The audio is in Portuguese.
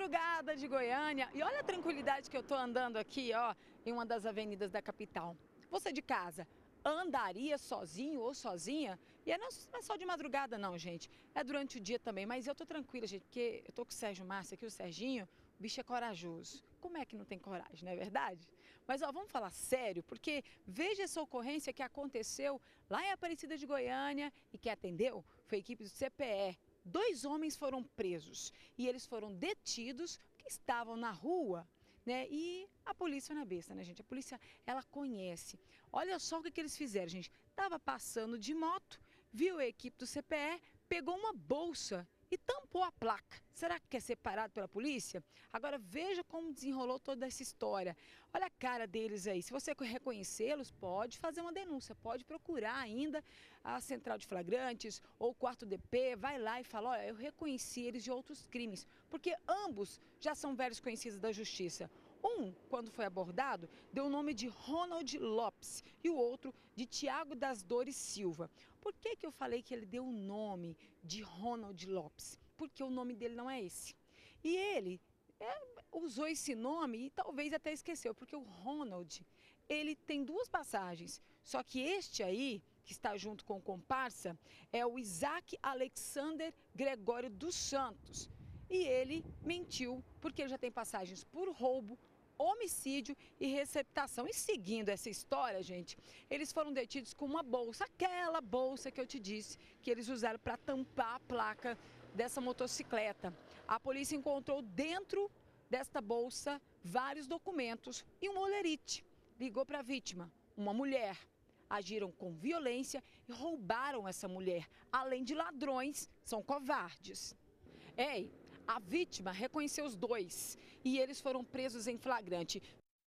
madrugada de Goiânia. E olha a tranquilidade que eu tô andando aqui, ó, em uma das avenidas da capital. Você de casa, andaria sozinho ou sozinha? E é não é só de madrugada não, gente. É durante o dia também, mas eu tô tranquila, gente, porque eu tô com o Sérgio Márcio aqui, o Serginho, o bicho é corajoso. Como é que não tem coragem, não é verdade? Mas ó, vamos falar sério, porque veja essa ocorrência que aconteceu lá em Aparecida de Goiânia e que atendeu foi a equipe do CPE. Dois homens foram presos e eles foram detidos porque estavam na rua né? E a polícia na besta, né, gente? A polícia, ela conhece. Olha só o que, que eles fizeram, gente. Tava passando de moto, viu a equipe do CPE, pegou uma bolsa e tampou a placa. Será que quer ser parado pela polícia? Agora veja como desenrolou toda essa história. Olha a cara deles aí. Se você reconhecê-los, pode fazer uma denúncia, pode procurar ainda a central de flagrantes ou o quarto DP, vai lá e fala, olha, eu reconheci eles de outros crimes, porque ambos já são velhos conhecidos da justiça. Um, quando foi abordado, deu o nome de Ronald Lopes e o outro de Tiago das Dores Silva. Por que, que eu falei que ele deu o nome de Ronald Lopes? Porque o nome dele não é esse. E ele é, usou esse nome e talvez até esqueceu, porque o Ronald, ele tem duas passagens, só que este aí, que está junto com o comparsa, é o Isaac Alexander Gregório dos Santos. Ele mentiu, porque ele já tem passagens por roubo, homicídio e receptação. E seguindo essa história, gente, eles foram detidos com uma bolsa, aquela bolsa que eu te disse que eles usaram para tampar a placa dessa motocicleta. A polícia encontrou dentro desta bolsa vários documentos e um olerite. Ligou para a vítima, uma mulher. Agiram com violência e roubaram essa mulher. Além de ladrões, são covardes. Ei, a vítima reconheceu os dois e eles foram presos em flagrante.